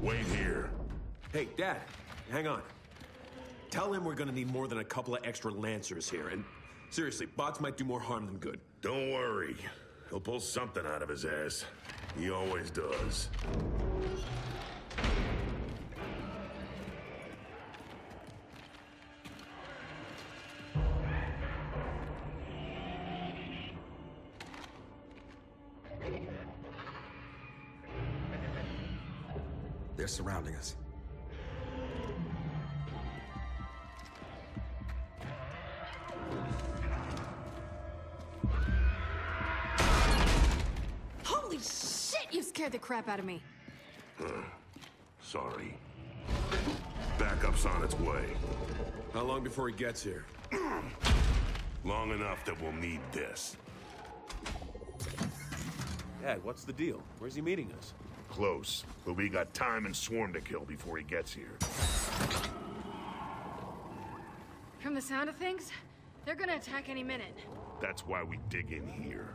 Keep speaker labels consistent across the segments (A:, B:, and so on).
A: Wait here.
B: Hey, Dad, hang on. Tell him we're gonna need more than a couple of extra Lancers here, and seriously, bots might do more harm than good.
A: Don't worry. He'll pull something out of his ass. He always does.
C: They're surrounding us.
D: Holy shit, you scared the crap out of me.
A: Sorry. Backup's on its way.
B: How long before he gets here?
A: Long enough that we'll need this.
B: Dad, what's the deal? Where's he meeting us?
A: Close, but we got time and Swarm to kill before he gets here.
D: From the sound of things, they're gonna attack any minute.
A: That's why we dig in here.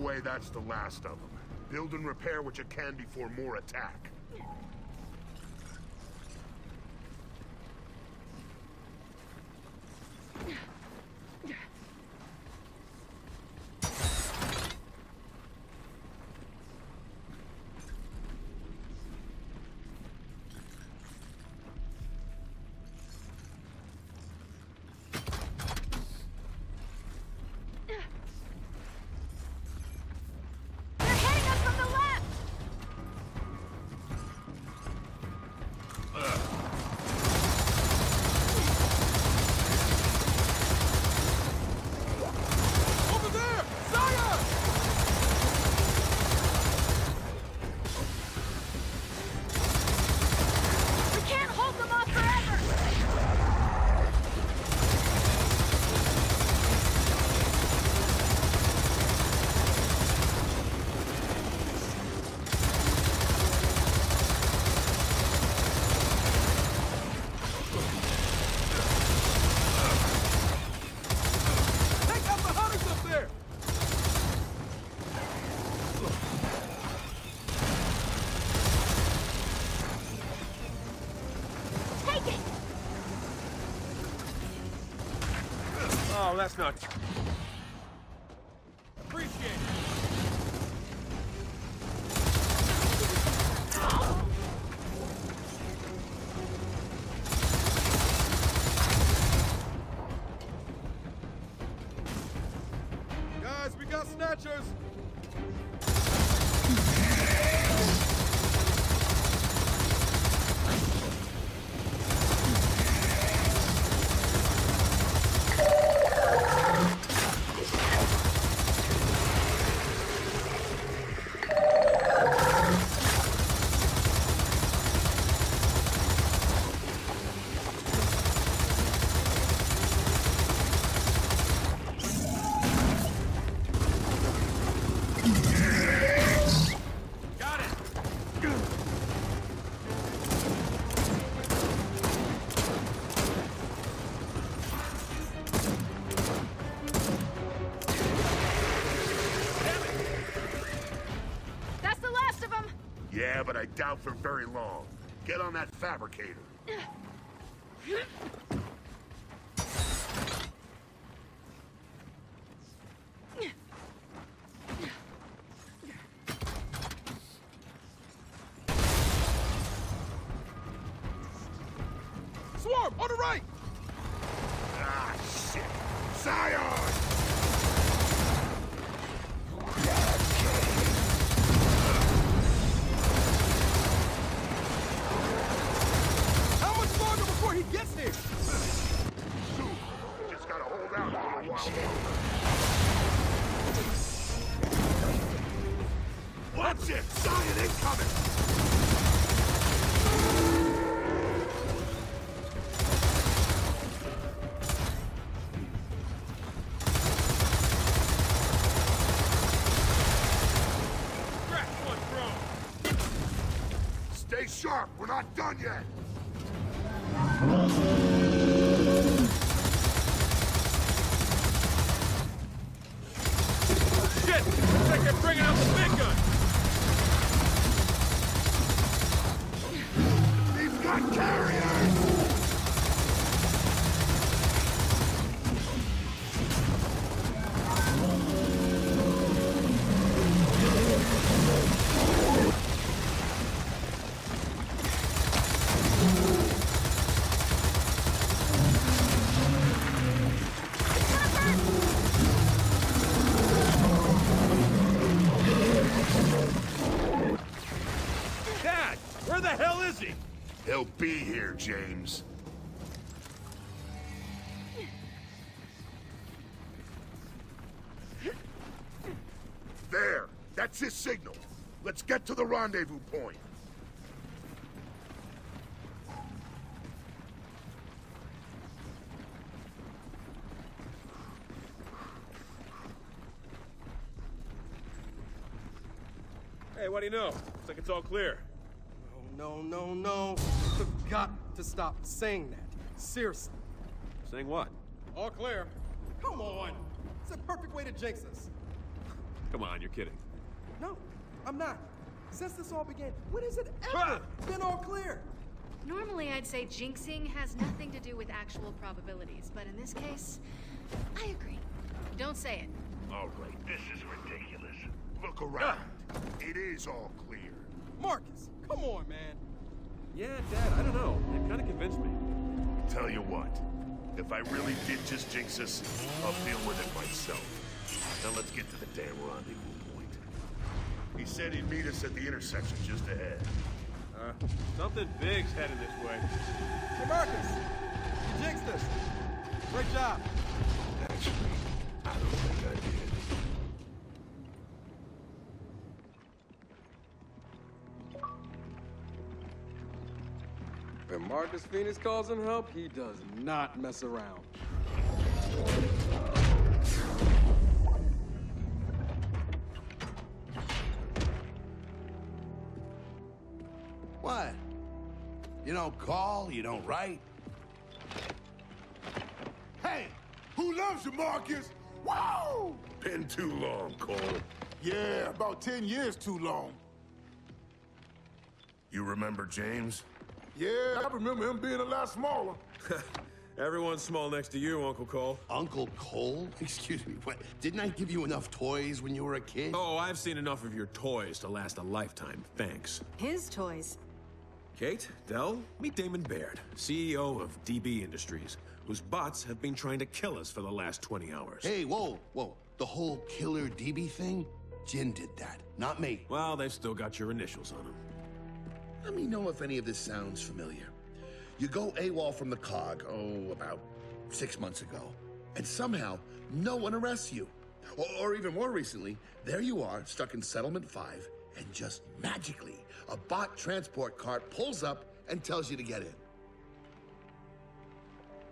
A: way that's the last of them. Build and repair what you can before more attack.
E: Appreciate it! Guys, we got snatchers!
A: Yeah, but I doubt for very long. Get on that fabricator.
E: Swarm, on the right!
A: Ah, shit. Scion! Sharp, we're not done yet!
E: Shit! Looks like they're bringing out the big gun!
A: He's got carriers!
E: He?
A: He'll be here, James. There! That's his signal. Let's get to the rendezvous point.
E: Hey, what do you know? Looks like it's all clear.
C: No, no, no. You've got to stop saying that. Seriously.
E: Saying what? All clear.
C: Come on. It's a perfect way to jinx us.
E: Come on, you're kidding.
C: No, I'm not. Since this all began, when has it
E: Ah!
C: ever been all clear?
D: Normally, I'd say jinxing has nothing to do with actual probabilities, but in this case, I agree. Don't say it.
A: All right, this is ridiculous. Look around. It is all clear.
C: Marcus, come on, man.
E: Yeah, Dad, I don't know. It kind of convinced me.
A: Tell you what, if I really did just jinx us, I'll deal with it myself. Now let's get to the damn rendezvous point. He said he'd meet us at the intersection just ahead.
E: Uh, something big's headed this way.
C: Hey, Marcus, you jinxed us. Great job.
A: Actually, I don't think
C: Marcus Phoenix calls in help, he does not mess around.
F: What? You don't call, you don't write.
A: Hey, who loves you, Marcus? Whoa! Been too long, Cole.
G: Yeah, about 10 years too long.
A: You remember James?
G: Yeah, I remember him being a lot smaller.
B: Everyone's small next to you, Uncle Cole.
F: Uncle Cole? Excuse me, what? Didn't I give you enough toys when you were a kid?
B: Oh, I've seen enough of your toys to last a lifetime. Thanks.
H: His toys.
B: Kait, Del, meet Damon Baird, CEO of DB Industries, whose bots have been trying to kill us for the last 20 hours.
F: Hey, whoa, whoa. The whole killer DB thing? Jinn did that, not me.
B: Well, they've still got your initials on them.
F: Let me know if any of this sounds familiar. You go AWOL from the COG, oh, about six months ago, and somehow no one arrests you. Or, or even more recently, there you are, stuck in Settlement 5, and just magically, a bot transport cart pulls up and tells you to get in.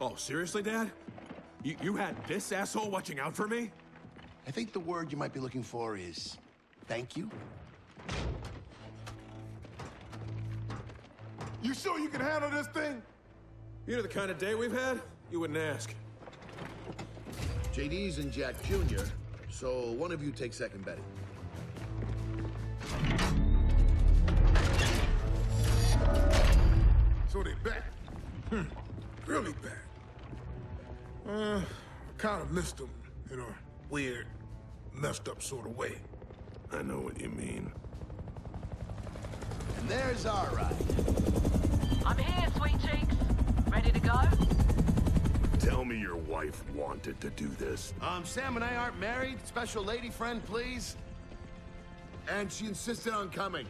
B: Oh, seriously, Dad? You, you had this asshole watching out for me?
F: I think the word you might be looking for is thank you.
G: You sure you can handle this thing?
B: You know the kind of day we've had? You wouldn't ask.
F: JD's and Jack Jr., so one of you take second betting.
G: So they back. Hmm. Really back. Uh, kind of missed them in a weird, messed up sort of way.
A: I know what you mean.
H: And there's our ride.
I: I'm here, sweet cheeks. Ready to go?
A: Tell me your wife wanted to do this.
H: Um, Sam and I aren't married. Special lady friend, please.
F: And she insisted on coming.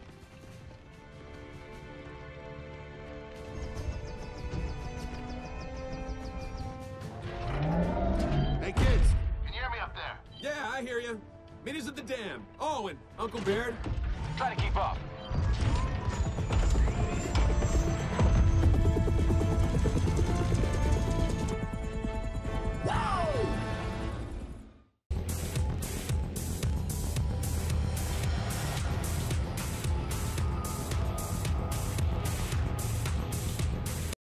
H: Hey, kids. Can you hear me up there?
B: Yeah, I hear you. Meet us at the dam. Oh, and Uncle Baird.
H: Try to keep up.